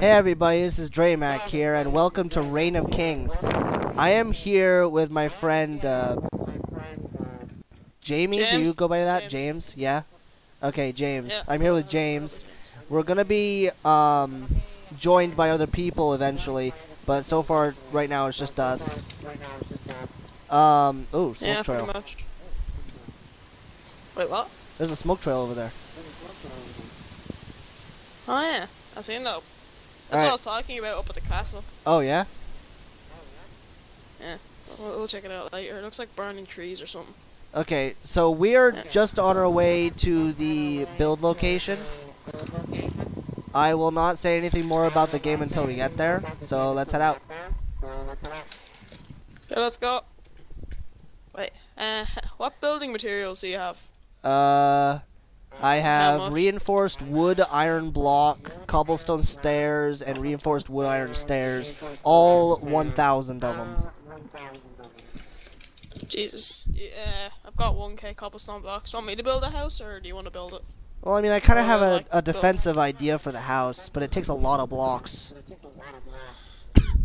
Hey everybody, this is Dreymak here, and welcome to Reign of Kings. I am here with my friend, uh, Jamie, do you go by that? James. James, yeah? Okay, James. Yeah. I'm here with James. We're gonna be, um, joined by other people eventually, but so far, right now, it's just us. Um, ooh, smoke Yeah, trail. much. Wait, what? There's a smoke trail over there. Oh yeah, I've seen that. That's Alright. what I was talking about up at the castle. Oh, yeah? We'll, we'll check it out later. It looks like burning trees or something. Okay, so we are Yeah. just on our way to the build location. I will not say anything more about the game until we get there, so let's head out. Okay, let's go. Wait, uh, what building materials do you have? Uh, I have reinforced wood iron block, cobblestone stairs, and reinforced wood iron stairs. All 1,000 of them. Jesus. Yeah, I've got 1k cobblestone blocks. Want me to build a house or do you want to build it? Well, I mean, I kind of have a, a defensive idea for the house, but it takes a lot of blocks.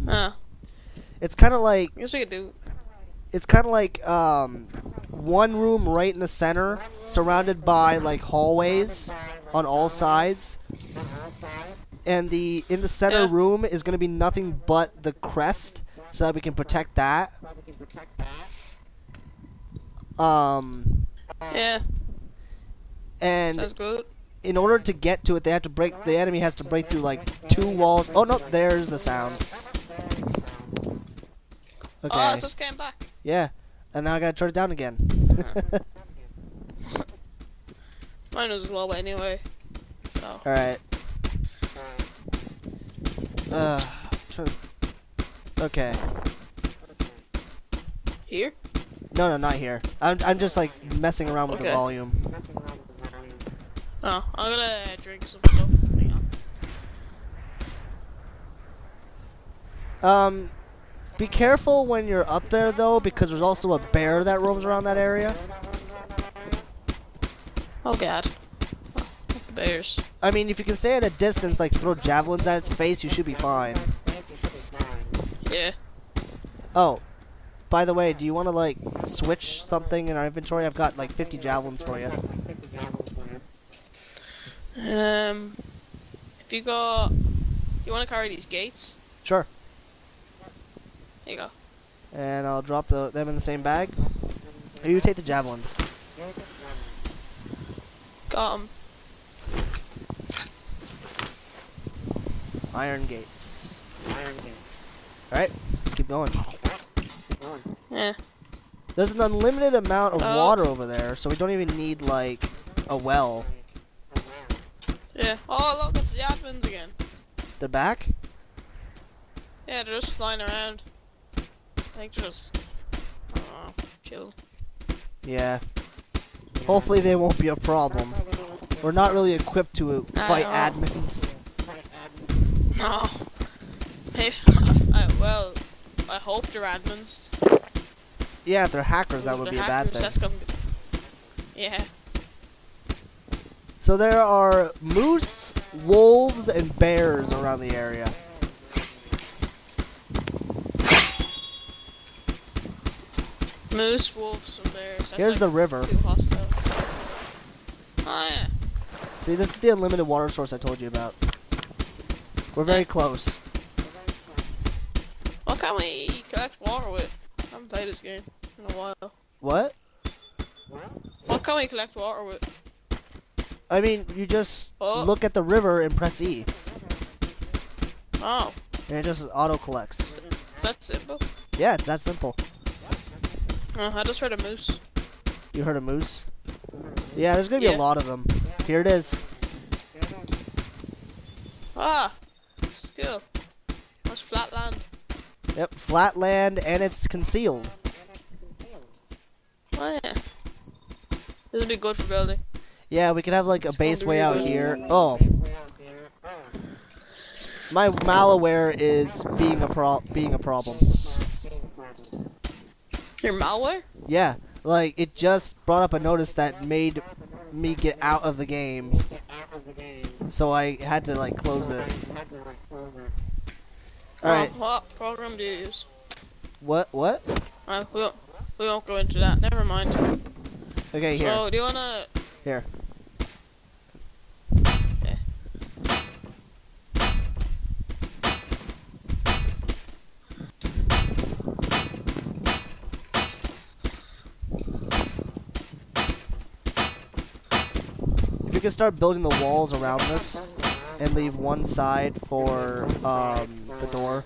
Ah, It's kind of like I guess we could do. It's kind of like um, one room right in the center, surrounded by like hallways on all sides, and the in the center Yeah. room is going to be nothing but the crest, so that we can protect that. Um, Yeah, and sounds good. in order to get to it, they have to break. The enemy has to break through like two walls. Oh no, there's the sound. Okay. Oh, it just came back. Yeah, and now I gotta turn it down again. Mine was low anyway. So. Alright. Uh, try- okay. Here? No, no, not here. I'm, I'm just like messing around with the volume. Oh, I'm gonna uh, drink some stuff. Hang on. Um, be careful when you're up there though, because there's also a bear that roams around that area. Oh god. Bears. I mean, if you can stay at a distance, like throw javelins at its face, you should be fine. Yeah. Oh, by the way, do you want to like switch something in our inventory? I've got like 50 javelins for you. Um, if you go, you want to carry these gates? Sure. Here you go. And I'll drop the, them in the same bag. Or you take the javelins. Got 'em. Iron gates. Alright, let's keep going. Yeah. There's an unlimited amount of Oh. water over there, so we don't even need, like, a well. Yeah. Oh look, it's the admins again. They're back? Yeah, they're just flying around. I think just. Oh, chill. Yeah. Hopefully they won't be a problem. We're not really equipped to fight admins. No. Hey, I, well, I hope they're admins. Yeah, if they're hackers, that would be a bad thing. That's gonna be... Yeah. So there are moose, wolves, and bears around the area. Moose, wolves, and bears. That's Here's like the river. Too hostile. Oh yeah. See, this is the unlimited water source I told you about. We're very close. What can we collect water with? I haven't played this game in a while. What? What can we collect water with? I mean, you just Oh. look at the river and press E, Oh, and it just auto collects. is that simple? Yeah, it's that simple. Oh, I just heard a moose. You heard a moose? Yeah, there's gonna be a lot of them. Here it is. Ah, skill. That's flat land? Yep, flat land, and it's concealed. Oh yeah. This would be good for building. Yeah, we could have like a It's base way out here. Oh. My malware is being a pro being a problem. Your malware? Yeah, like it just brought up a notice that made me get out of the game. so I had to like close it. Alright, what program do you use? what, what? Uh, we won't, we won't go into that. Never mind. Okay, here. So, do you wanna? Here. Okay. If you can start building the walls around this and leave one side for um, the door.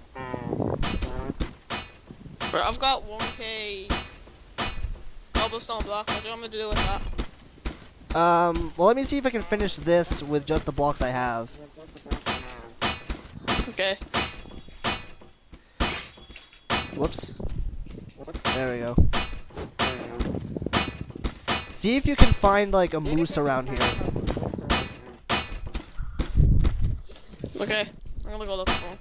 Bro, I've got 1k cobblestone block. What do you want me to do with that? Um, well, let me see if I can finish this with just the blocks I have. Okay. Whoops. There we go. See if you can find like a moose around here. Okay. I'm gonna go look for.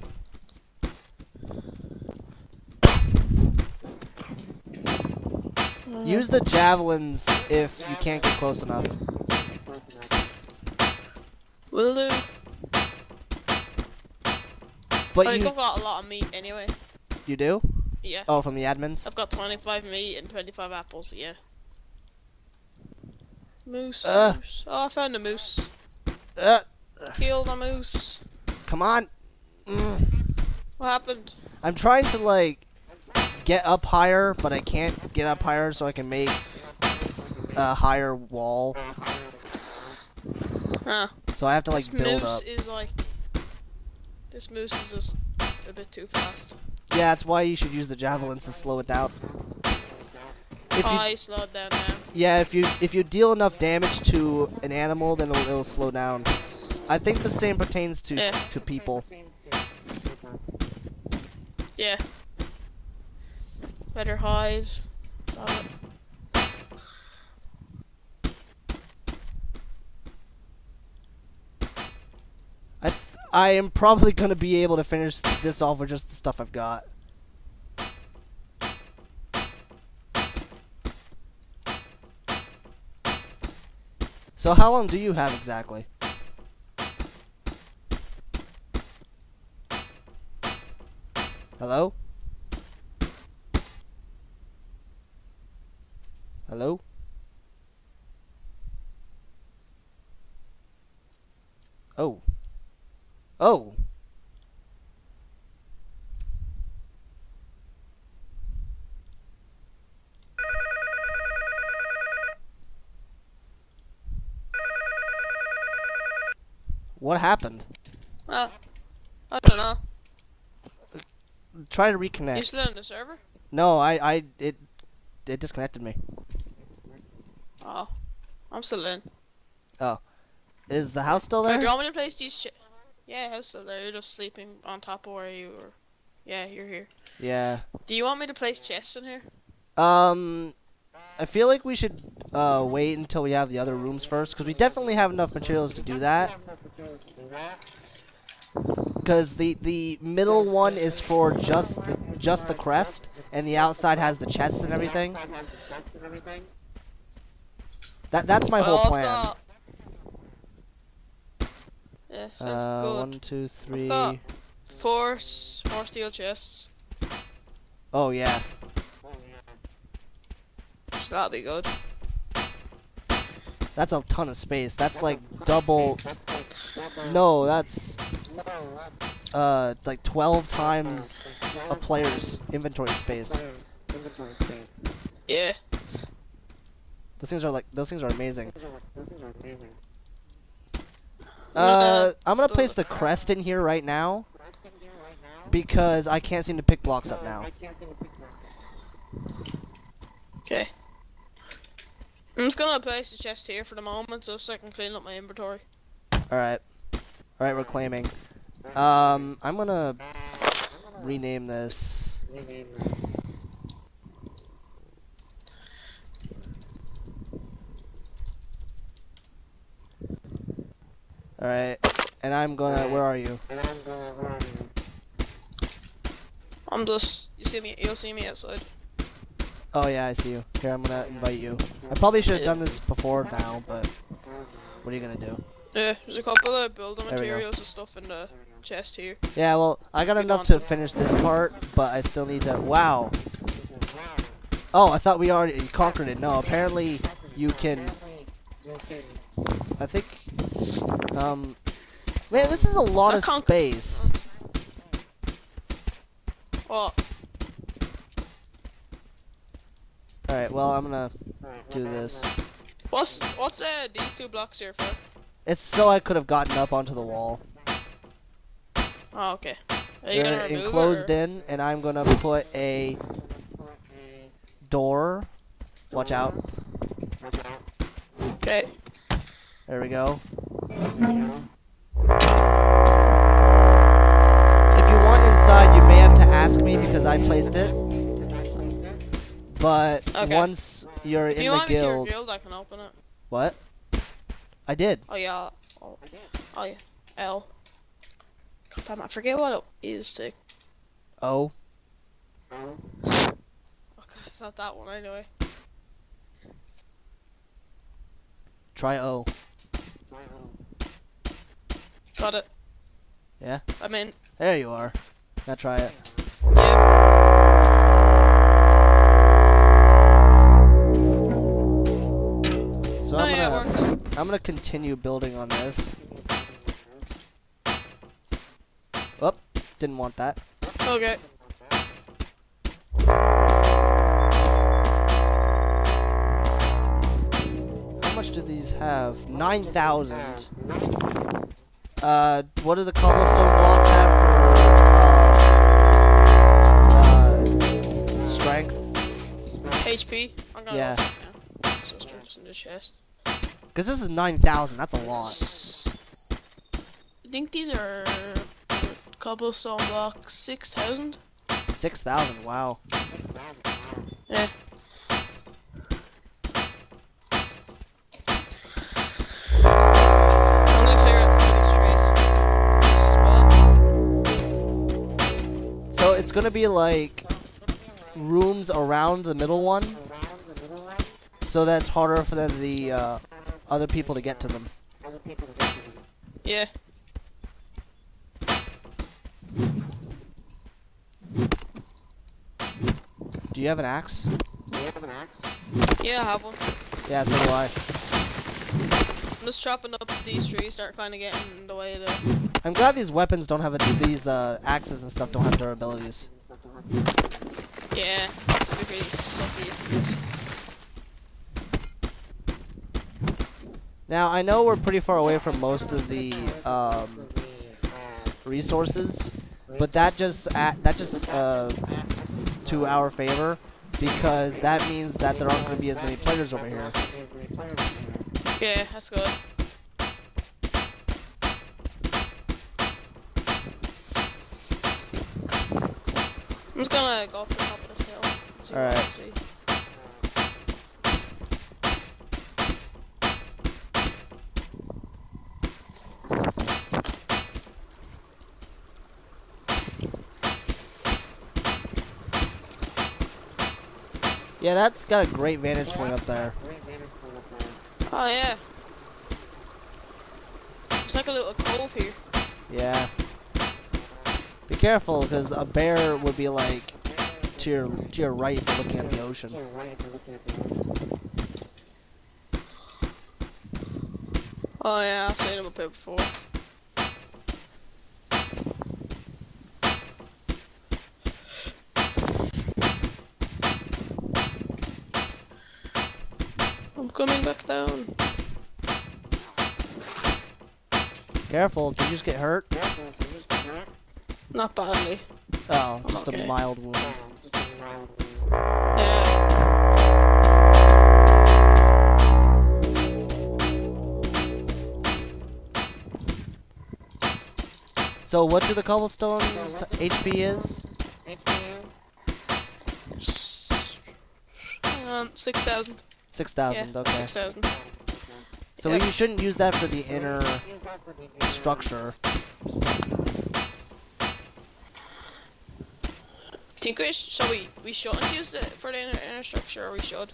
Use the javelins if you can't get close enough. Will do. But I think you I've got a lot of meat anyway. you do? Yeah. Oh, from the admins. I've got 25 meat and 25 apples, yeah. Moose, Uh. moose. Oh, I found a moose. Uh, Kill the moose. Come on. Mm. What happened? I'm trying to like get up higher, but I can't get up higher, so I can make a higher wall. Huh. So I have to like this build moose up. is like... This moose is just a bit too fast. Yeah, that's why you should use the javelins to slow it down. If oh, you, slowed down now. yeah, if you if you deal enough damage to an animal, then it'll, it'll slow down. I think the same pertains to Yeah. to people. Yeah. Better hide. It. I am probably gonna be able to finish this off with just the stuff I've got. So how long do you have exactly? Hello? Hello? Oh. Oh. What happened? Well, I don't know. Try to reconnect. You still in the server? No, I, I, it, it disconnected me. Oh. I'm still in. Oh, is the house still Wait, do there? you want me to place these Yeah, I'm still there. You're just sleeping on top of where you were. Yeah, you're here. Yeah. Do you want me to place chests in here? Um, I feel like we should uh wait until we have the other rooms first, because we definitely have enough materials to do that. Because the the middle one is for just the just the crest, and the outside has the chests and everything. That that's my whole plan. got- Yeah, sounds Uh, good. one, two, three. Four, s- four steel chests. Oh yeah. So that'll be good. That's a ton of space. That's like double. No, that's uh like 12 times a player's inventory space. Yeah. Those things are like those things are amazing. I'm gonna Uh, I'm gonna place the crest in here right now because I can't seem to pick blocks up now. Okay. I'm just gonna place the chest here for the moment, so, so I can clean up my inventory. All right, all right, we're claiming. Um, I'm gonna rename this. All right, and I'm gonna. Where are you? I'm just. You see me? You'll see me outside. Oh yeah, I see you. Here, I'm gonna invite you. I probably should have done this before now, but what are you gonna do? Yeah, there's a couple of building There materials and stuff in the chest here. Yeah, well, I got enough to finish this part, but I still need to. Wow. Oh, I thought we already conquered it. No, apparently you can. I think. Um. Man, this is a lot of space. Well, Alright, well, I'm gonna do this. what's what's uh, these two blocks here for? It's so I could have gotten up onto the wall. Oh, okay. Are you They're gonna enclosed in, and I'm gonna put a door. Watch out. Okay. There we go. If you want inside, you may have to ask me because I placed it. But Okay. once you're If in you the want me to your guild, guild, I can open it. what? I did. Oh yeah. Oh, oh yeah. L. Damn, I forget what it is to. Oh, Okay, it's not that one anyway. try O. Try O. Got it. Yeah? I'm in. There you are. Now try it. Yeah. So Oh I'm yeah, it gonna works. I'm gonna continue building on this. Oh, didn't want that. Okay. How much do these have? 9,000. Uh, what do the cobblestone blocks have for, uh, uh, strength? HP. I'm gonna Yeah. open it. So it's just in the chest. Because this is 9,000, that's a lot. I think these are cobblestone blocks six thousand. 6,000, wow. Yeah. I'm gonna clear out some of these trees. So it's gonna be like rooms around the middle one, so that's harder for the uh, other people to get to them. Yeah. Do you have an axe? Yeah, I have one. Yeah, so do I. I'm just chopping up these trees, start kind of getting in the way of the. I'm glad these weapons don't have a, these uh, axes and stuff don't have durabilities. Yeah, it'd be pretty sucky. Now I know we're pretty far away from most of the um, resources, but that just a that just uh, to our favor because that means that there aren't going to be as many players over here. Yeah, that's good. I'm just gonna go up to the top of this hill. see what I Alright. Yeah, that's got a great vantage point up there. Oh yeah. It's like a little cove here. Yeah. Be careful, because a bear would be like to your to your right if you're looking at the ocean. Oh yeah, I've seen him up here before. I'm down. Careful, did you just get hurt? Not badly. Oh, just Okay. a mild wound. Yeah. So what do the cobblestones HP is? Um, 6,000. Six Yeah, okay. 6,000. So Yep. you shouldn't use that for the inner structure. We so we we shouldn't use it for the inner, inner structure, or we should?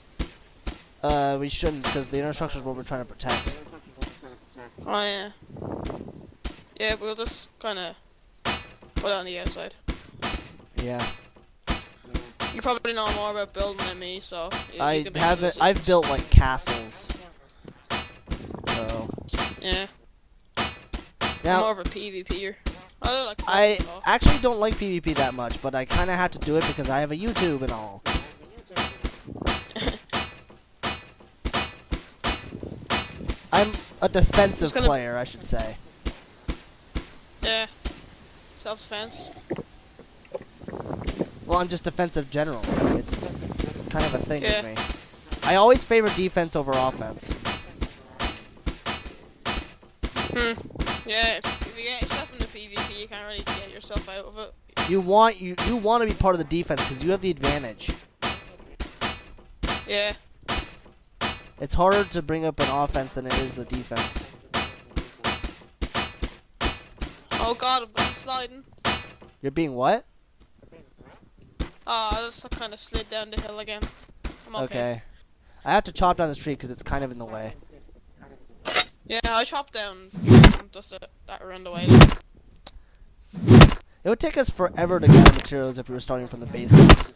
Uh, we shouldn't because the inner structure is what we're trying to protect. Oh yeah. Yeah, we'll just kind of put it on the outside. Yeah. You probably know more about building than me, so I can make the haven't. I've built like castles. So Yeah. I'm more of a PvPer. I like. I actually don't like PvP that much, but I kind of have to do it because I have a YouTube and all. I'm a defensive gonna- player, I should say. Yeah. Self defense. Well, I'm just defensive general. It's kind of a thing Yeah. with me. I always favor defense over offense. Hmm. Yeah. If you get yourself into PvP, you can't really get yourself out of it. You want you you want to be part of the defense because you have the advantage. Yeah. It's harder to bring up an offense than it is a defense. Oh god, I'm sliding. You're being what? Oh, I just kind of slid down the hill again. I'm okay. Okay. I have to chop down this tree because it's kind of in the way. Yeah, I chopped down just that, that around the way. It would take us forever to gather materials if we were starting from the basics.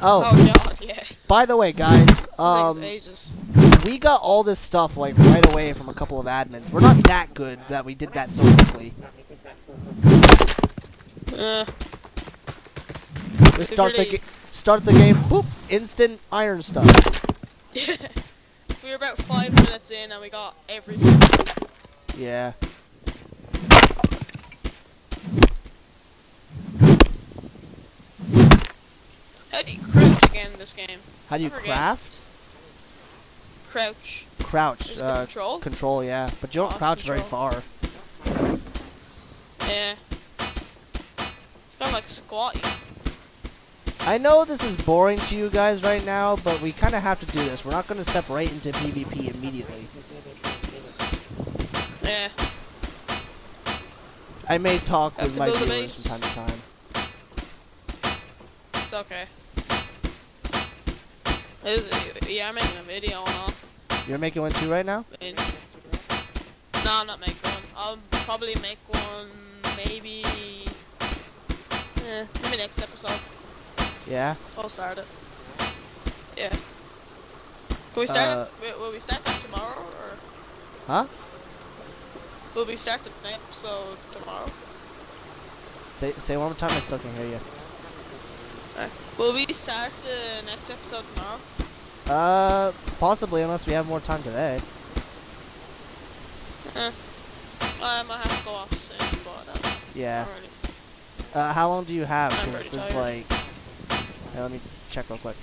Oh, Oh god, yeah. by the way, guys, Um, um, we got all this stuff like right away from a couple of admins. We're not that good that we did that so quickly. Uh, We start the start the game, boop, instant iron stuff. we were about five minutes in and we got everything. Yeah. How do you crouch again in this game? How do you craft? Crouch. Crouch. Uh, control? control, yeah. But you don't Oh, it's crouch very far. Yeah. It's kind of like squatting. I know this is boring to you guys right now, but we kind of have to do this. We're not going to step right into PvP immediately. Yeah. I may talk with my viewers from time to time. It's okay. Is- Yeah, I'm making a video and all. You're making one too right now? No, I'm not making one. I'll probably make one maybe. Eh, maybe next episode. Yeah. I'll start it. Yeah. Can we start Uh, it? Will, we start that tomorrow or Huh? will we start the episode tomorrow? Say say one more time. I still can't hear you. Will we start the next episode tomorrow? Uh, possibly unless we have more time today. Eh. I might have to go off soon, but uh, Yeah. already. Uh, how long do you have? Because there's tired. like. Hey, let me check real quick.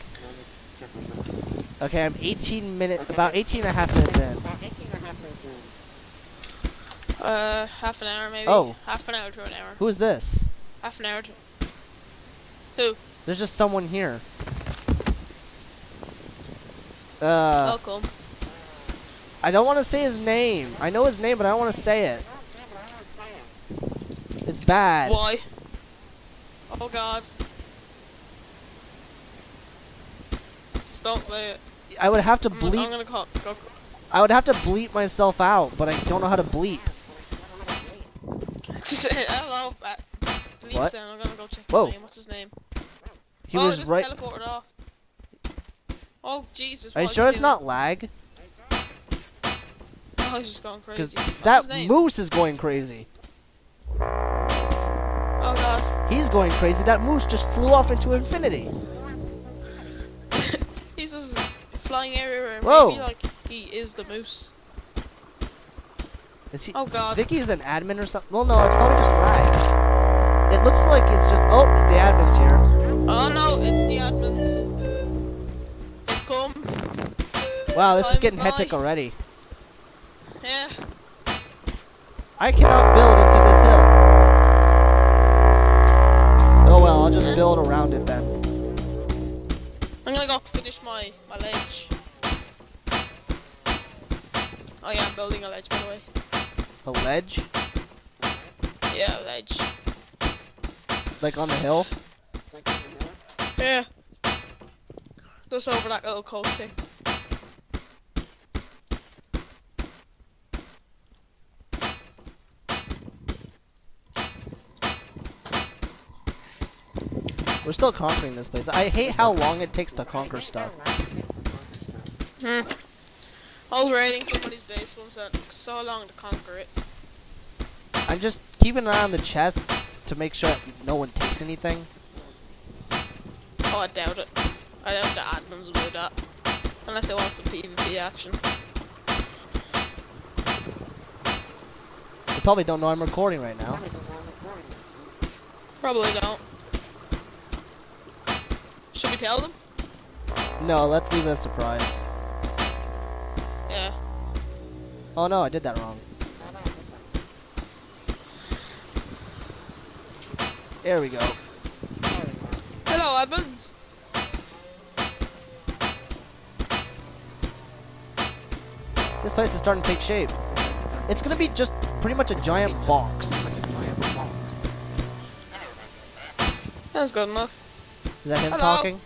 Okay, I'm 18 minutes, about 18 and a half minutes in. Uh, half an hour maybe. Oh. Half an hour to an hour. Who is this? Half an hour to. Who? There's just someone here. Uh, Welcome. I don't want to say his name. I know his name, but I don't want to say it. It's bad. Why? Oh god. Just don't say it. I would have to I'm, I'm bleep. gonna call. Go. I would have to bleep myself out, but I don't know how to bleep. Hello. Uh, bleep What? sound. I'm gonna go check Whoa. his name. What's his name? He oh, was just right. teleported off. Oh Jesus. Are you sure it's do not lag? Oh, he's just going crazy. What's that moose is going crazy. Oh god. He's going crazy. That moose just flew off into infinity. he's flying everywhere. Whoa. Maybe like he is the moose. Is he? Oh god. Vicky's an admin or something? Well, no, it's probably just lag. It looks like it's just. Oh, the admin's here. Oh no, it's the admins. Come. Wow, this is getting hectic already. Yeah. I cannot build into this hill. Oh well, I'll just build around it then. My, my ledge. Oh yeah, I'm building a ledge by the way. A ledge? Yeah, a ledge. Like on the hill? Yeah. Just over that little coast thing. We're still conquering this place. I hate how long it takes to conquer stuff. Hmm. I was raiding somebody's base once that took so long to conquer it. I'm just keeping an eye on the chests to make sure no one takes anything. Oh, I doubt it. I doubt the admins will do that. Unless they want some PvP action. They probably don't know I'm recording right now. Probably don't. Tell them? No, let's leave it a surprise. Yeah. Oh no, I did that wrong. There we go. Hello, admins. This place is starting to take shape. It's gonna be just pretty much a giant box. That's good enough. Is that him Hello. talking?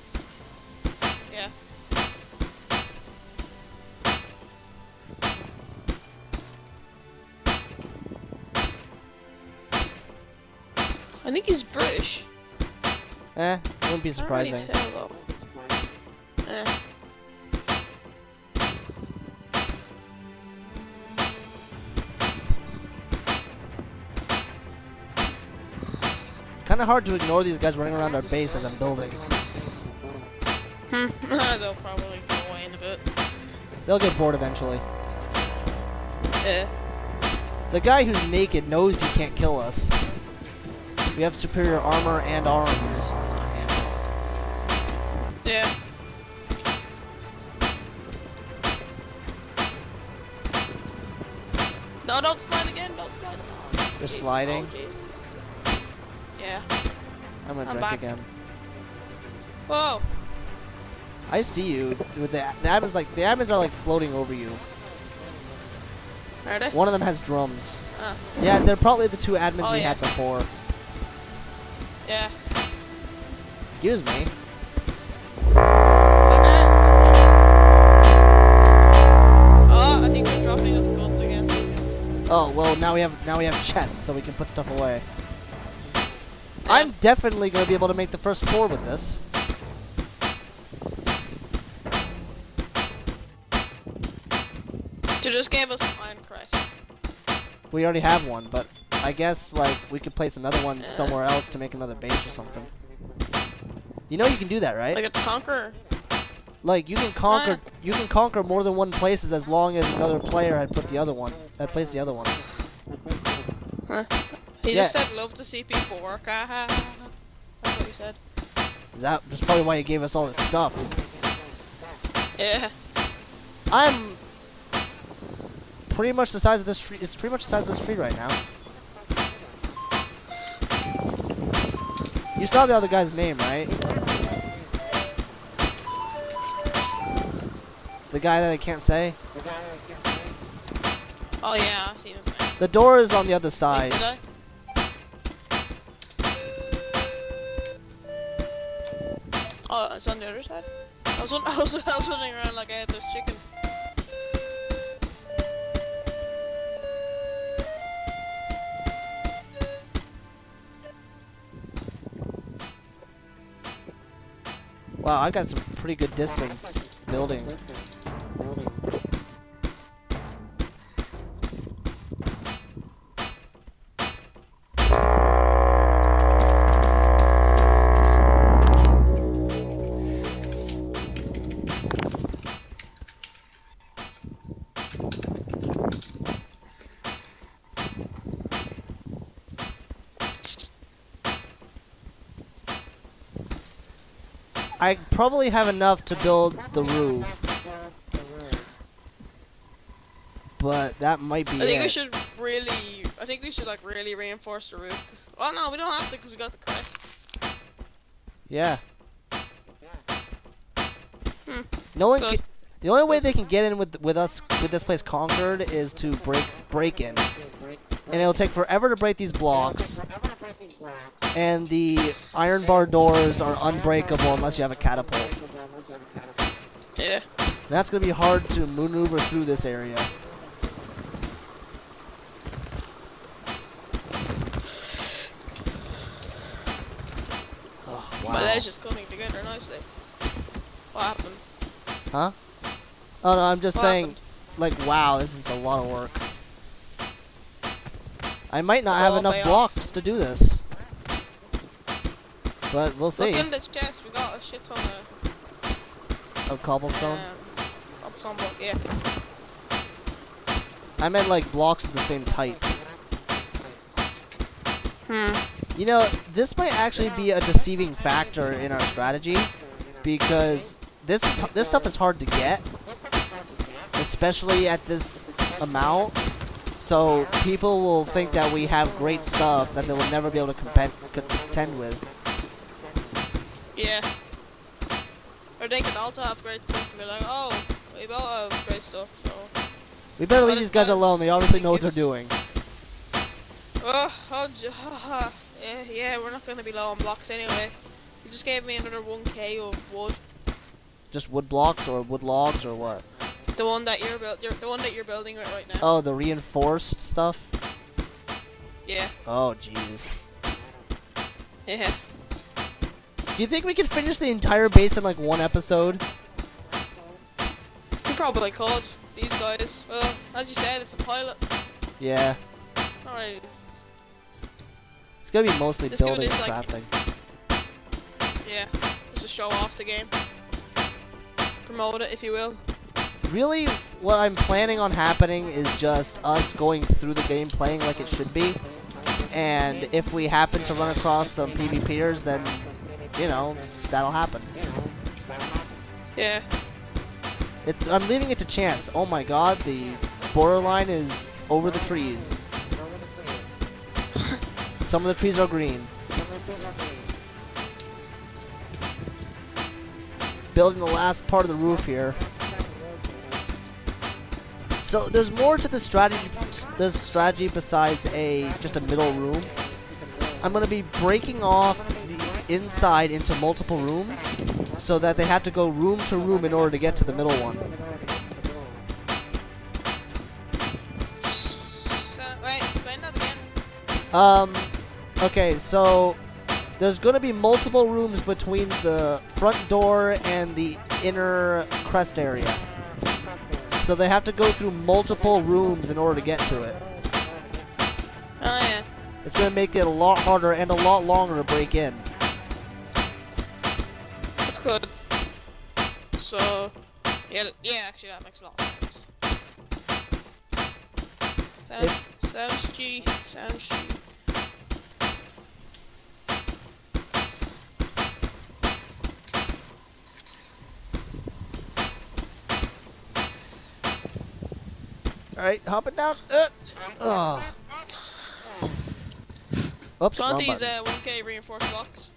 I think he's British. Eh, wouldn't be surprising. Eh. It's kind of hard to ignore these guys running around our base as I'm building. Hmm. They'll probably go away in a bit. They'll get bored eventually. Yeah. The guy who's naked knows he can't kill us. We have superior armor and arms. Yeah. No, don't slide again. Don't slide. Oh, They're Jesus. sliding. Oh, Yeah. I'm gonna I'm back. again. Whoa. I see you. With the, the admins like the admins are like floating over you. Are they? One of them has drums. Ah. Yeah, they're probably the two admins Oh, we yeah. had before. Yeah. Excuse me. Oh, I think they're dropping us guns again. Oh well, now we have now we have chests, so we can put stuff away. Yeah. I'm definitely gonna be able to make the first floor with this. You just gave us Iron Christ. We already have one, but I guess like we could place another one somewhere else to make another base or something. You know you can do that, right? Like a conqueror. Like you can conquer you can conquer more than one places as long as another player had put the other one had placed the other one. Huh? He Yeah. just said love to see people work. Ah, ha, ha, ha. That's what he said. That that's probably why he gave us all this stuff. Yeah. I'm pretty much the size of this tree. It's pretty much the size of this tree right now. You saw the other guy's name, right? The guy that I can't say. Oh yeah, I seen his name. The door is on the other Wait, side. I? Oh, it's on the other side. I was, I was, I was running around like I had chicken. Got some pretty good distance building. Probably have enough to build the roof, but that might be I think it. we should really, I think we should like really reinforce the roof. Cause, oh no, we don't have to because we got the crest. Yeah. Hmm. No one. The only way they can get in with with us with this place conquered is to break break in, and it'll take forever to break these blocks. And the iron bar doors are unbreakable unless you have a catapult. Yeah. That's gonna be hard to maneuver through this area. Ugh. My ledge is coming together nicely. What happened? Huh? Oh no, I'm just What saying, happened? like, wow, this is a lot of work. I might not have enough blocks to do this. But we'll Look see. in the chest, we got a shit ton of Of cobblestone. um, cobblestone block, yeah. I meant like blocks of the same type. Hmm. You know, this might actually be a deceiving factor in our strategy because this is this stuff is hard to get, especially at this amount. So people will think that we have great stuff that they will never be able to contend with. Yeah. Or they can also upgrade stuff and be like, oh, we both have great stuff, so. We better leave these guys alone. They obviously know what they're doing. Oh, oh, j- ha, ha. yeah, yeah, we're not gonna be low on blocks anyway. You just gave me another 1k of wood. Just wood blocks or wood logs or what? The one that you're built, the one that you're building right, right now. Oh, the reinforced stuff. Yeah, Oh, jeez. yeah. Do you think we could finish the entire base in like one episode? You probably could. These guys. Well, as you said, it's a pilot. Yeah. Alright. It's gonna be mostly it building and this, like- crafting. Yeah. Just to show off the game. Promote it, if you will. Really, what I'm planning on happening is just us going through the game playing like it should be. And if we happen to run across some PvPers, then, you know, that'll happen. Yeah. It, I'm leaving it to chance. Oh my god, the borderline is over the trees. Some of the trees are green. Building the last part of the roof here. So there's more to the strategy. This strategy besides a just a middle room. I'm gonna be breaking off inside into multiple rooms, so that they have to go room to room in order to get to the middle one. So, wait, explain that again. Um, okay, so there's going to be multiple rooms between the front door and the inner crest area. So they have to go through multiple rooms in order to get to it. Oh, yeah. It's going to make it a lot harder and a lot longer to break in. Good. So, yeah, yeah, actually that makes a lot of sense. Sounds, sounds G, sounds G. Alright, hopping down. Uh, oh. Oops, these uh, 1k reinforced blocks.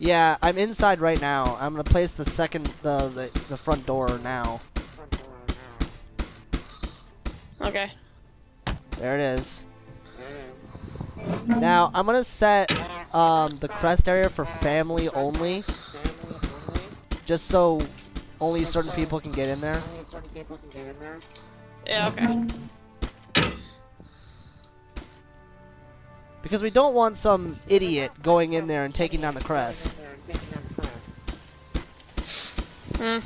Yeah, I'm inside right now. I'm gonna place the second, the, the, the front door now. Okay. There it is. Now I'm gonna set um, the crest area for family only, just so only certain people can get in there. Yeah, okay. Because we don't want some idiot going in there and taking down the crest. Hmm.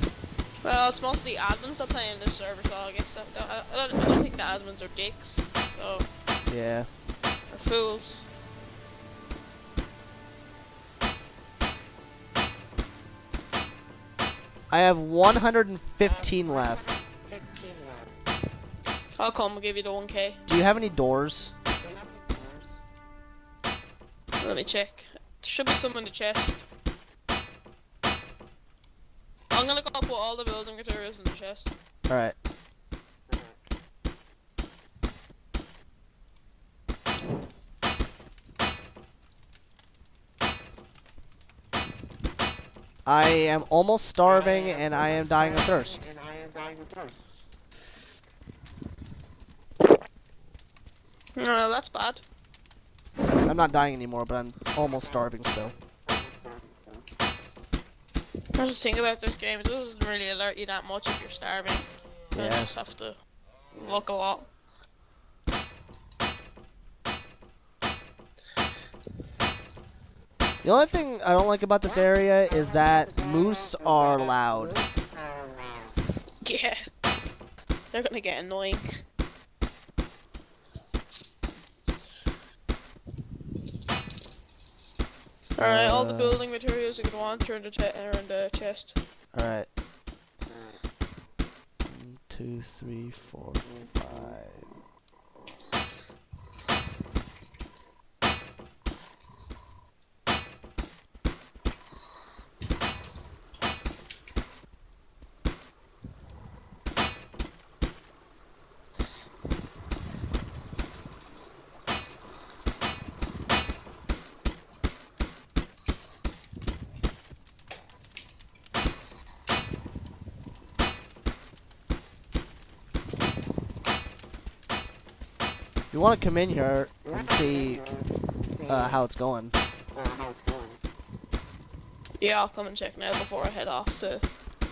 Well, it's mostly admins that play in this server, so I guess that, I, I, don't, I don't think the admins are dicks, so Yeah. they're fools. I have 115 left. I'll come and give you the 1k. Do you have any doors? Let me check. There should be some in the chest. I'm gonna go put all the building materials in the chest. Alright. I am almost starving and I am dying of thirst. No, that's bad. I'm not dying anymore, but I'm almost starving still. That's the thing about this game, it doesn't really alert you that much if you're starving. You Yeah. just have to look a lot. The only thing I don't like about this area is that moose are loud. Yeah. They're gonna get annoying. Alright, all the Uh. building materials you can want are in the, te- are in the chest. Alright. One, two, three, four, five. You want to come in here and see uh, how it's going. Yeah, I'll come and check now before I head off to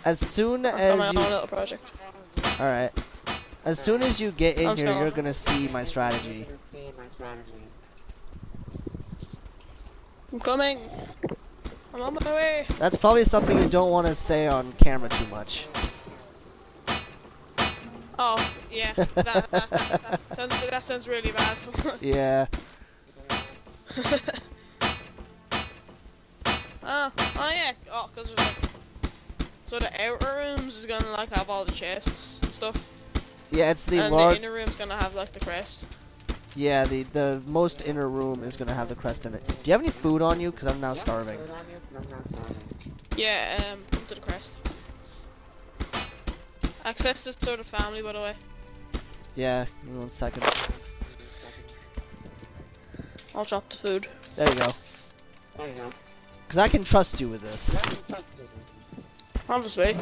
As soon on my as own you, little project. all right. As soon as you get in I'm here, still- you're gonna see my strategy. I'm coming! I'm on my way! That's probably something you don't want to say on camera too much. Oh, yeah. that, that, that, sounds, that sounds really bad. Yeah. oh, oh yeah. Oh, because like. So the outer rooms is gonna like have all the chests and stuff. Yeah, it's the and the inner room's gonna have like the crest. Yeah, the the most inner room is gonna have the crest in it. Do you have any food on you? Cause I'm now starving. Yeah, um, come to the crest. Access this to the family, by the way. Yeah, give me one second. I'll drop the food. There you go. There you go. Cause I can trust you with this. Obviously.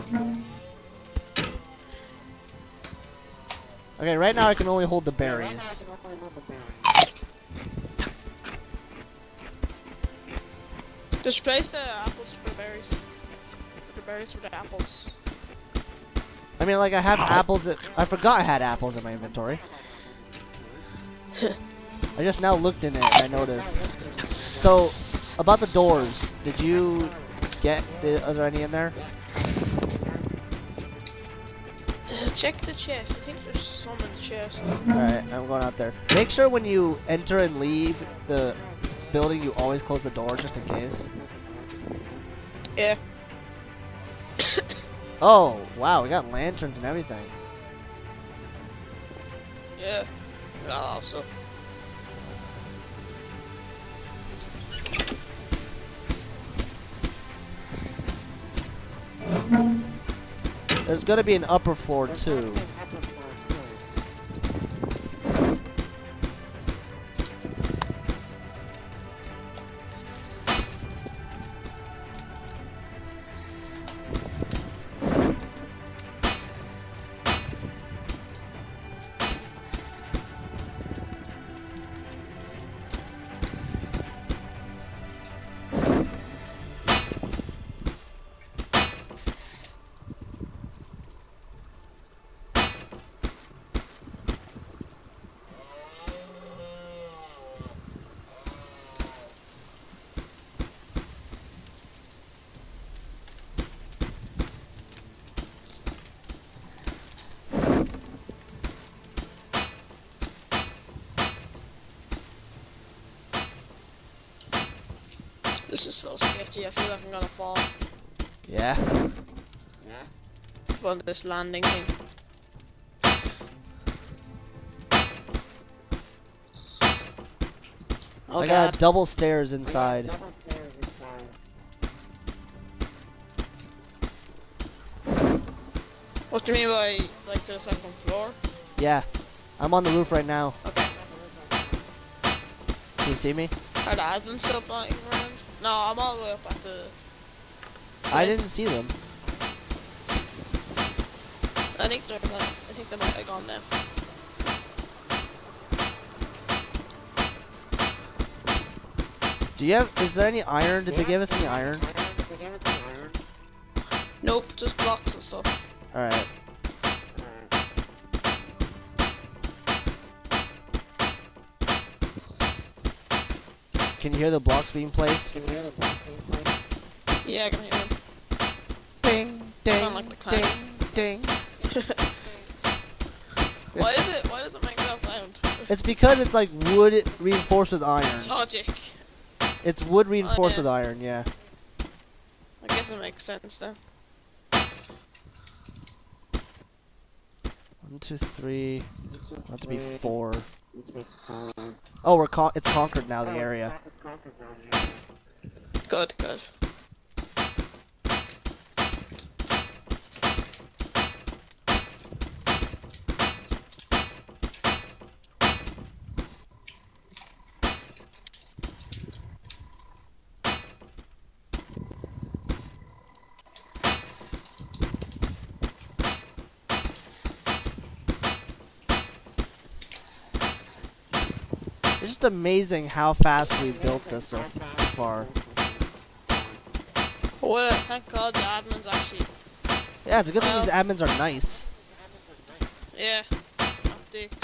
Okay, right now I can only hold the berries. Just replace the apples for berries. The berries for the apples. I mean, like I have apples. That, I forgot I had apples in my inventory. I just now looked in it and I noticed. So, about the doors, did you get? The, are there any in there? Check the chest. I think there's some in the chest. Alright, I'm going out there. Make sure when you enter and leave the building, you always close the door just in case. Yeah. Oh, wow, we got lanterns and everything. Yeah. Oh, so. There's gonna be an upper floor too. This is so sketchy. I feel like I'm gonna fall Yeah. Yeah. on this landing thing. Oh I god. got double stairs inside. What do you mean by like to the second floor? Yeah. I'm on the roof right now. Okay. Can you see me? Are the admins still flying around? No, I'm all the way up at the. I didn't see them. I think they're. Like, I think they might have gone now. Do you have? Is there any iron? Did they give us any iron? Nope, just blocks and stuff. All right. Can you hear the blocks being placed? Yeah, I can hear them. Ding, ding, Sound like the ding, ding. Why is it? Why does it make that sound? It's because it's like wood reinforced with iron. Logic. It's wood reinforced yeah. with iron, yeah. I guess it makes sense then. One, two, three. Not to be four. Oh, we're con- it's conquered now. The area. Good, good. Just amazing how fast we built this so far. Well, thank God the admin's actually. Yeah, it's a good thing these admins are nice. Yeah. dicks.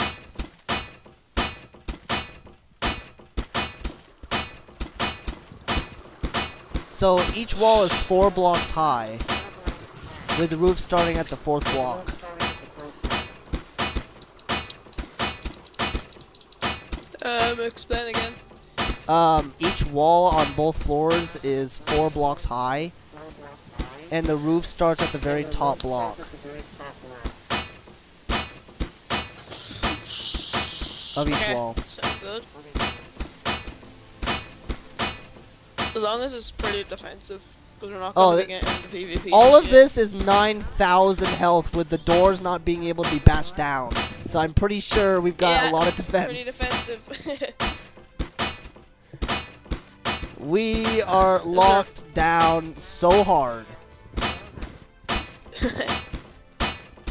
So each wall is four blocks high, with the roof starting at the fourth block. Um, explain again. Um, each wall on both floors is four blocks high, and the roof starts at the very top block of each Okay, wall. Sounds good. As long as it's pretty defensive, because we're not Oh, going th- get into PvP. All of yet. this is 9,000 health with the doors not being able to be bashed down. So I'm pretty sure we've got Yeah, a lot of defense. We are locked down so hard.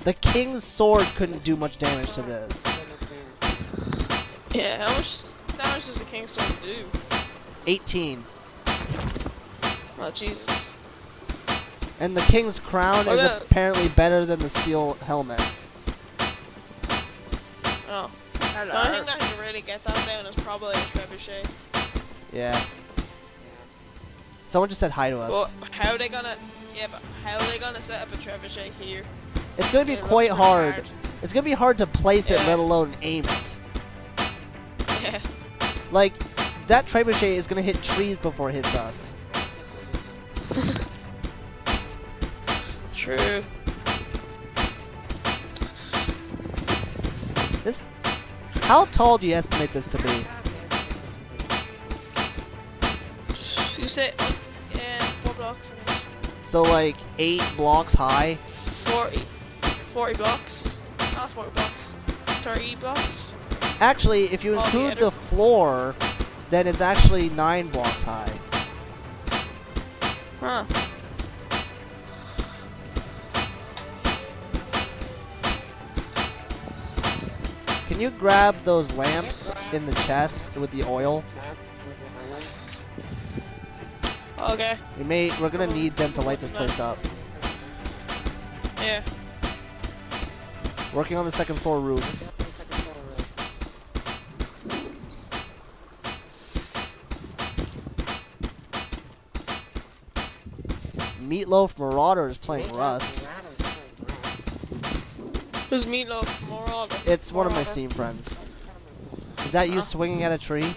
The king's sword couldn't do much damage to this. yeah, how much damage does the King's Sword do? 18. Oh, Jesus. And the king's crown oh, is about- apparently better than the steel helmet. Oh. The only thing that can really get that down is probably a trebuchet. Yeah. Someone just said hi to us. But how are they gonna... Yeah, but how are they gonna set up a trebuchet here? it's gonna be It quite pretty hard. It's gonna be hard to place it, let alone aim it. Yeah. Like, that trebuchet is gonna hit trees before it hits us. True. How tall do you estimate this to be? You said... Yeah, four blocks. So like eight blocks high. 40. 40 blocks. Not 40 blocks. 30 blocks. Actually, if you include Altogether. the floor, then it's actually nine blocks high. Huh. Can you grab those lamps in the chest with the oil? Okay. We may. We're gonna need them to light this place up. Yeah. Working on the second floor roof. Meatloaf Marauder is playing Rust. Who's Meatloaf? Marauder. It's one of my Steam friends. Is that you Huh? swinging at a tree?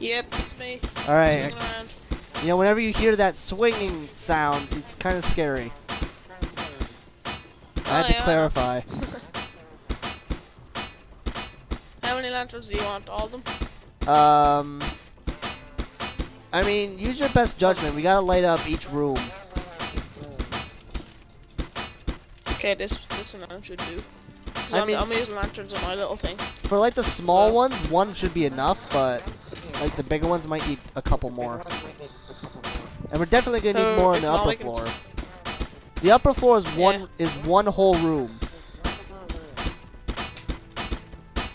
Yep, it's me. Alright, you know, whenever you hear that swinging sound, it's kind of scary. I had Oh, to yeah, clarify. How many lanterns do you want? All of them? Um, I mean, use your best judgment. We gotta light up each room. Okay, this this amount should do. I I'm, I'm using lanterns on my little thing. For like the small ones, one should be enough, but like the bigger ones might need a couple more. And we're definitely gonna need more on the upper floor. The upper floor is one is one whole room.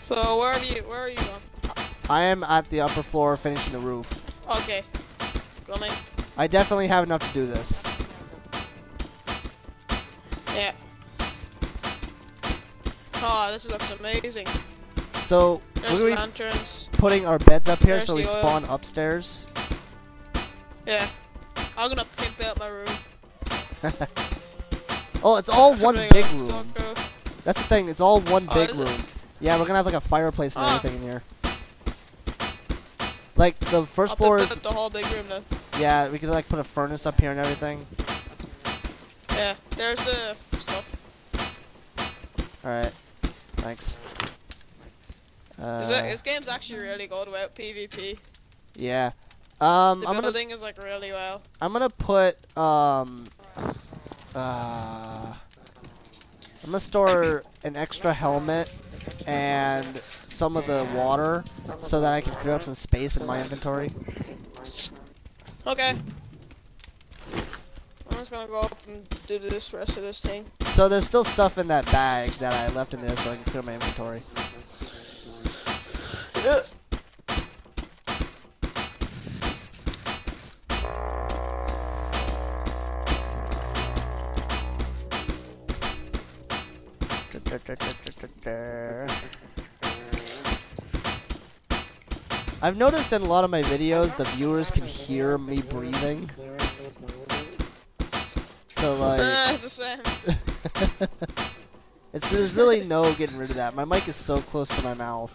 So where are you? Where are you going? I am at the upper floor finishing the roof. Okay. Coming. I definitely have enough to do this. Yeah. Oh, this looks amazing. So There's we're lanterns. putting our beds up here There's so we the oil. spawn upstairs. Yeah. I'm gonna pimp out my room. oh, it's all one big room. That's the thing. It's all one Oh, big is it? room. Yeah, we're gonna have like a fireplace and Ah. everything in here. Like the 1st I'll floor is the whole big room then. yeah. We could like put a furnace up here and everything. Yeah. There's the stuff. All right. Thanks. Uh, This, this game's actually really good without PvP. yeah. Um, The I'm gonna building is like really well. I'm gonna put um uh I'm gonna store an extra helmet and some of the water so that I can clear up some space in my inventory. Okay. I'm just gonna go up and do this rest of this thing. So there's still stuff in that bag that I left in there so I can clear my inventory. I've noticed in a lot of my videos the viewers can hear me breathing. So like Ah, it's the same. it's there's really no getting rid of that. My mic is so close to my mouth.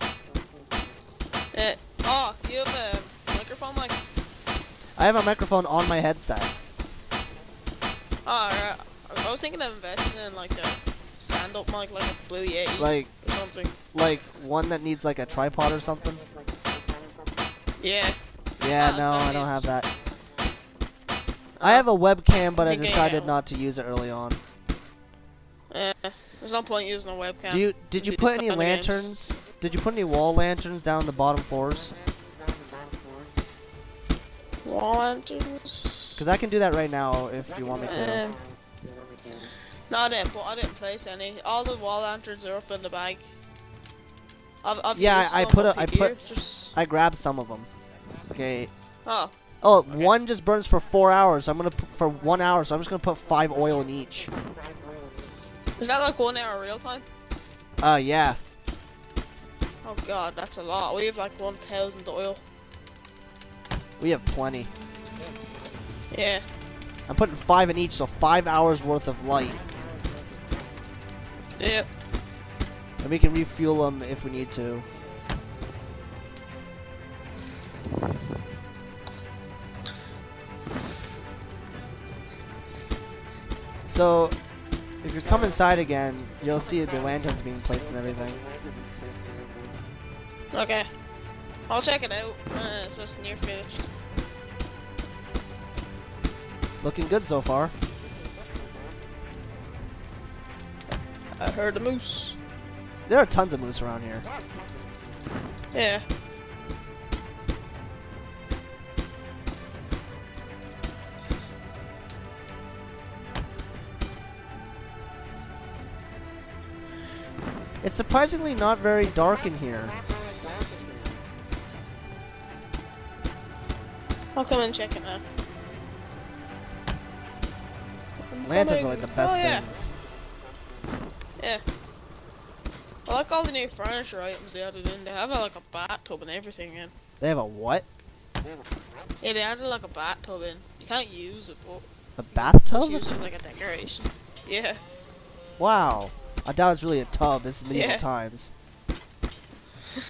Eh, oh, you have a microphone mic? I have a microphone on my headset. Oh, right. I was thinking of investing in like a stand-up mic, like a Blue Yeti Like or something. like one that needs like a tripod or something. Yeah. Yeah, Ah, no, I don't have that. I have a webcam, but I decided uh, not to use it early on. Eh, there's no point using a webcam. Do you did you put any kind of games. lanterns? Did you put any wall lanterns down the bottom floors? Wall lanterns? Cause I can do that right now if you want me to. Um, no, I didn't. But I didn't place any. All the wall lanterns are up in the bag. I've, I've Yeah, I- I put up a- I put- Just... I grabbed some of them. Okay. Oh, Oh, one just burns for four hours. So I'm gonna put for one hour. So I'm just gonna put five oil in each. Is that like one hour real time? Uh, yeah. Oh god, that's a lot. We have like 1,000 oil. We have plenty. Yeah. I'm putting five in each, so five hours worth of light, Yep. and we can refuel them if we need to. So, if you come inside again, you'll see the lanterns being placed and everything. Okay. I'll check it out. Uh, it's just near finished. Looking good so far. I heard a moose. There are tons of moose around here. Yeah. It's surprisingly not very dark in here. I'll come and check it now. Lanterns are like the best oh, yeah. things. Yeah. I like all the new furniture items they added in. They have like a bathtub and everything in. They have a what? Yeah, they added like a bathtub in. You can't use it, but A bathtub? use it like a decoration. Yeah. Wow. I doubt it's really a tub. This is medieval Yeah. times.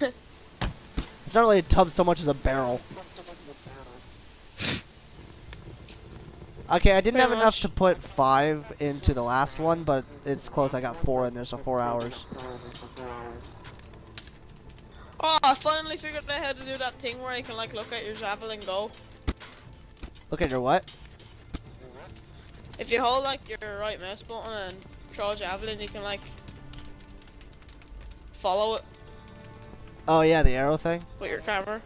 It's not really a tub so much as a barrel. Okay, I didn't Pretty have enough to put five into the last one, but it's close. I got four in there, so four hours. Oh, I finally figured out how to do that thing where you can like look at your javelin go. Look at your what? If you hold like your right mouse button and throw a javelin, you can like follow it Oh yeah, the arrow thing. with your camera.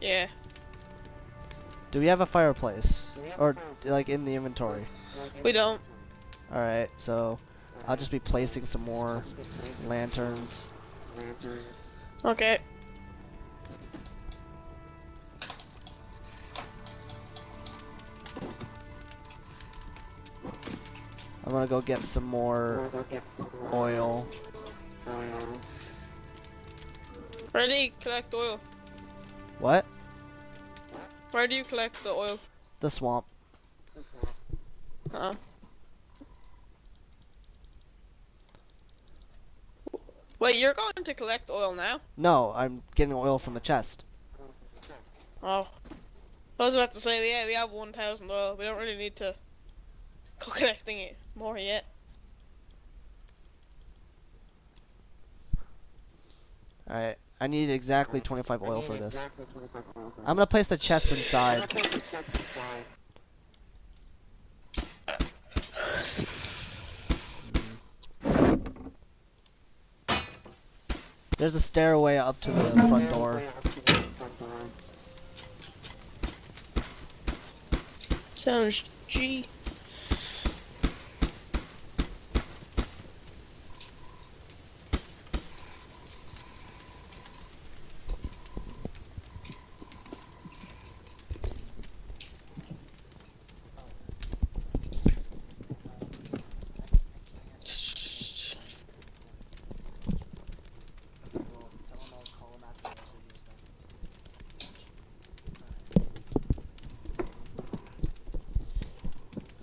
Yeah. Do we have a fireplace? Or like in the inventory? We don't. Alright, so I'll just be placing some more lanterns. Okay. I'm gonna go get some more oil. Ready? Collect oil. What? Where do you collect the oil? The swamp. Uh. Wait, you're going to collect oil now? No, I'm getting oil from the chest. Oh. I was about to say, yeah, we have 1,000 oil. We don't really need to go collecting it more yet. Alright, I need exactly 25 oil for this. I'm gonna place the chest inside. There's a stairway up to the front door. Sounds G.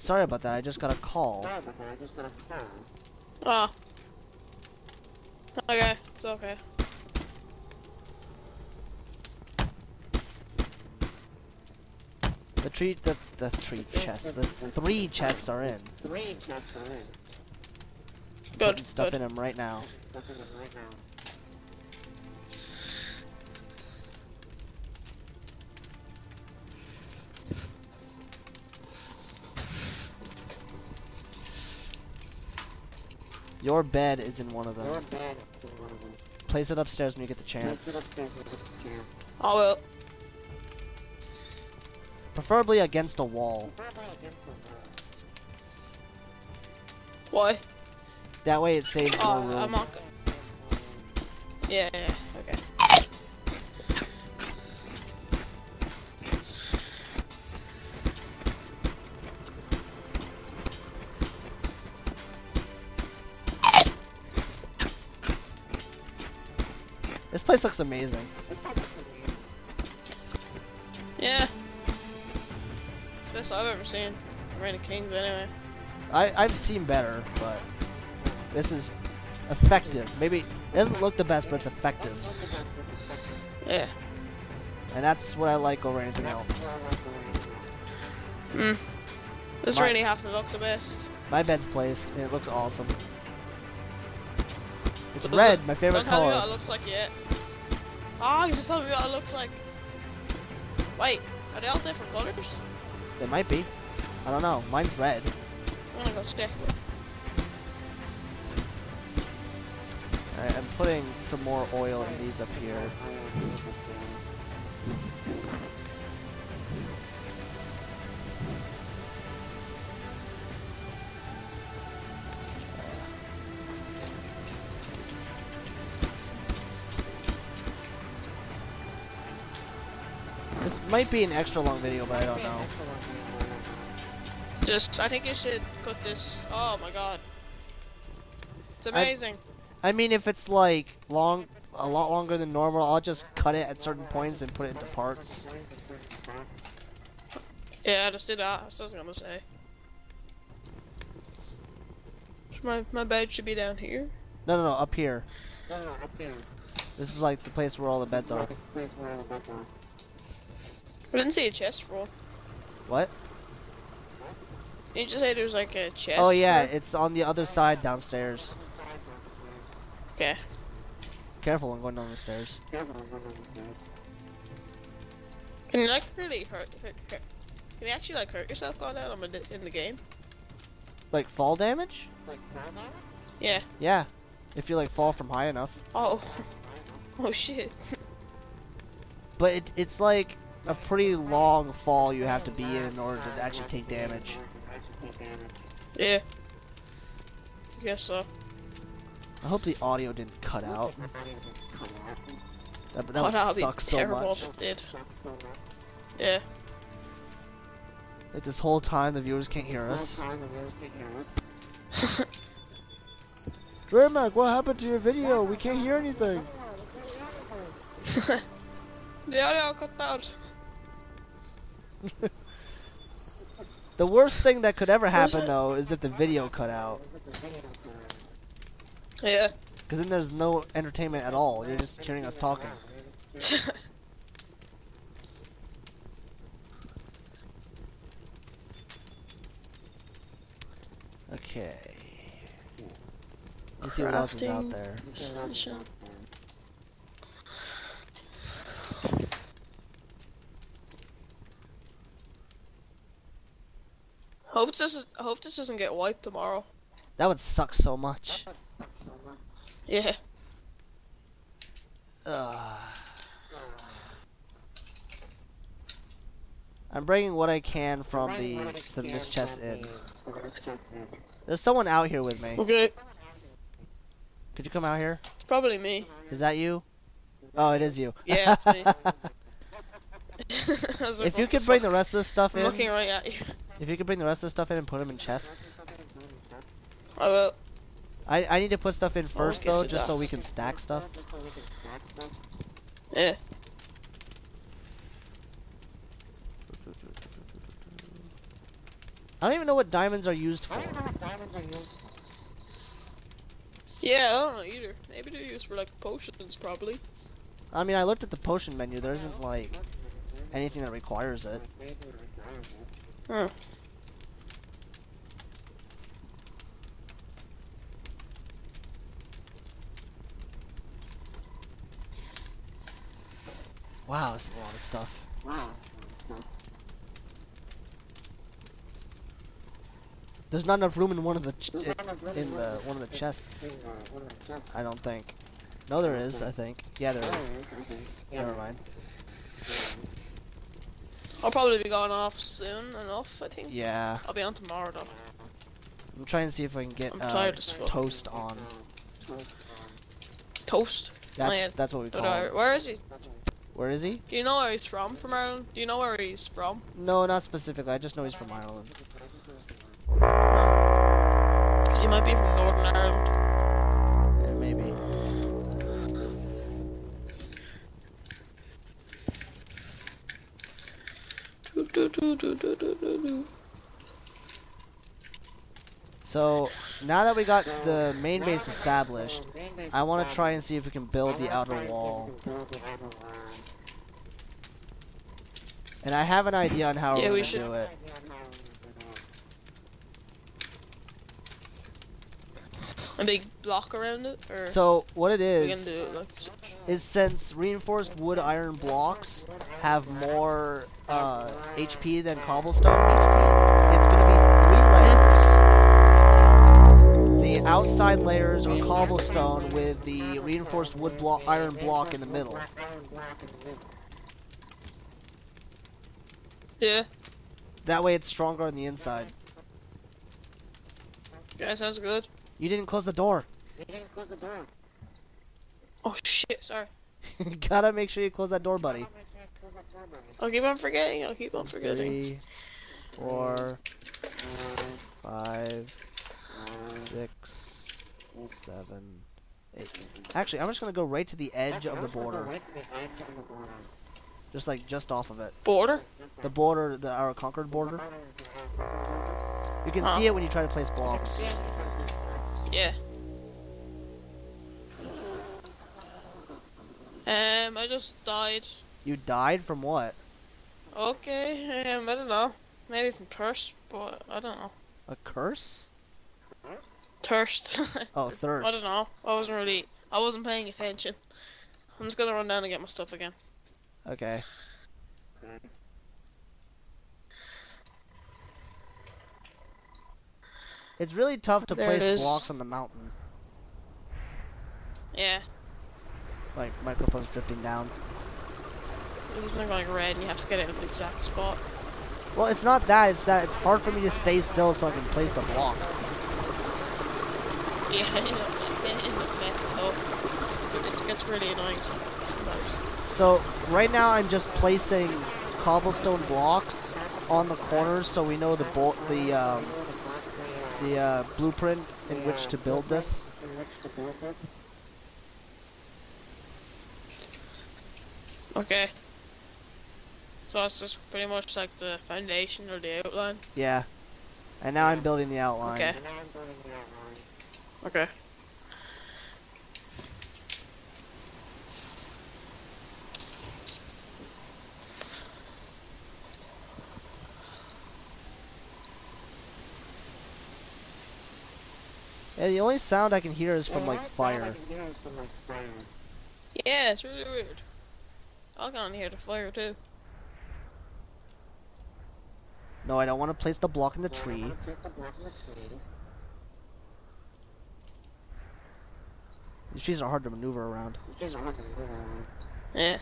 Sorry about that, I just got a call. Oh. Okay, it's okay. The tree, the, the tree chest, the three chests are in. Good, Putting stuff good. in them right now. Your bed is in one of them. Place it upstairs when you get the chance. Oh well. Preferably against a wall. Why? That way it saves more Oh, room. I'm not. go- Yeah, yeah, place looks amazing. Yeah. It's the best I've ever seen. Reign of Kings, anyway. I, I've seen better, but this is effective. Maybe it doesn't look the best, but it's effective. Yeah. And that's what I like over anything else. Hmm. This My- really have to look the best. My bed's placed, and it looks awesome. It's Does it- red, my favorite Don't tell me what it color. looks like yet. Ah, you just tell me what it looks like. Wait, are they all different colors? They might be. I don't know. Mine's red. I'm gonna go check. Alright, I'm putting some more oil in these up here. Might be an extra long video, but I don't know. Just, I think you should cut this. Oh my god. It's amazing. I mean, if it's like long, a lot longer than normal, I'll just cut it at certain points and put it into parts. yeah, I just did that. That's what I was gonna say. My, my bed should be down here. No, no, no, up here. This is like the place where all the beds are. I didn't see a chest roll. What? You just say there's like a chest. Oh yeah, roll? it's on the other side downstairs. Okay. Careful when going down the stairs. Can you like really hurt, hurt, hurt? Can you actually like hurt yourself going down in the, in the game? Like fall damage? Like that? Yeah. Yeah. If you like fall from high enough. Oh. Oh shit. But it, it's like a pretty long fall you have to be in in order to actually take damage. Yeah. I guess so. I hope the audio didn't cut out. That, that oh, would that'd be suck so terrible much. if it did. Yeah. Like this whole time the viewers can't hear us. Dreymak, what happened to your video? We can't hear anything. The audio cut out. The worst thing that could ever happen though is if the video cut out, Yeah. because then there's no entertainment at all. You're just hearing us talking. Okay. Let's see what else is out there. Sure. Hope this is, hope this doesn't get wiped tomorrow. That would suck so much. Yeah. Ugh. I'm bringing what I can from the from this chest in. There's someone out here with me. Okay. Could you come out here? It's probably me. Is that you? Oh, it is you. Yeah, it's me. I was like, if you could bring the rest of this stuff I'm in, looking right at you. If you could bring the rest of the stuff in and put them in chests. I will. I I need to put stuff in first though, just so we can stack stuff. Yeah. I don't even know what diamonds are used for. Yeah, I don't know either. Maybe they're used for like potions, probably. I mean, I looked at the potion menu. There isn't like anything that requires it. Huh. Wow, that's a lot of stuff. There's not enough room in one of the ch- i- in the one of the chests. I don't think. No, there is. I think. Yeah, there is. Never mind. I'll probably be going off soon enough, I think. Yeah, I'll be on tomorrow though. I'm trying to see if I can get uh, tired as fuck. toast on. Toast. That's that's what we call it. Where is he? Where is he? Do you know where he's from? From Ireland? Do you know where he's from? No, not specifically. I just know he's from Ireland. Because he might be from Northern Ireland. Do, do, do, do, do, do. So now that we got the main base established, I want to try and see if we can build the outer wall. And I have an idea on how Yeah, we're gonna should- do it. A big block around it? Or So what it we is do it like. is since reinforced wood iron blocks have more uh, HP than cobblestone HP, it's gonna be three layers. The outside layers are cobblestone with the reinforced wood block iron block in the middle. Yeah. That way it's stronger on the inside. Yeah, sounds good. You didn't close the door. You didn't close the door. Oh shit, sorry. Gotta make sure you close that door, buddy. I'll keep on forgetting, I'll keep on forgetting. Three, four, five, six, seven, eight. Actually, I'm just gonna go right to the edge of the border, just like just off of it. Border? The border, the our conquered border. You can Huh. see it when you try to place blocks. Yeah. Um, I just died. You died from what? Okay, um, I don't know. Maybe from thirst, but I don't know. A curse? Thirst. Oh, thirst. I don't know. I wasn't really. I wasn't paying attention. I'm just gonna run down and get my stuff again. Okay. It's really tough to There place blocks on the mountain. Yeah. Like microphones drifting down. It's not going red, and you have to get it in the exact spot. Well, it's not that. It's that it's hard for me to stay still so I can place the block. Yeah, it ends up messing up. It gets really annoying sometimes. So right now I'm just placing cobblestone blocks on the corners so we know the the um, the uh, blueprint in which to build this. Okay. So it's just pretty much like the foundation or the outline. Yeah. And now I'm building the outline. Okay. Okay. Yeah, the only sound I can hear is from like fire. Yeah, it's really weird. I can hear the fire too. No, I don't want to place the block in the tree. These trees are hard to maneuver around. Yeah.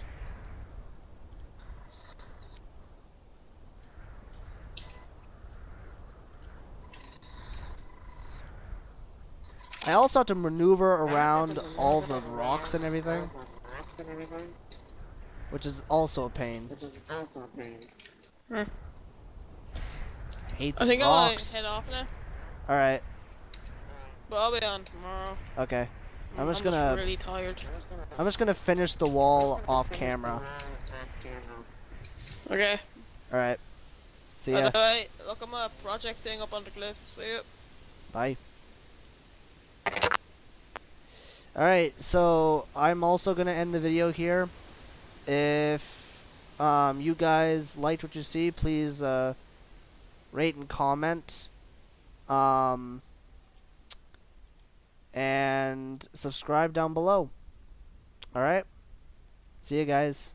I also have to maneuver around all the rocks and everything, which is also a pain. Hmm. Hate I think I'll rocks. head off now, Alright, but I'll be on tomorrow. okay. I'm just gonna- really tired. I'm just gonna finish the wall off camera. Okay. Alright. See ya. way, look at my project thing up on the cliff. See ya. Bye. Alright, so I'm also going to end the video here. If um, you guys liked what you see, please uh, rate and comment. Um, and subscribe down below. Alright? See you guys.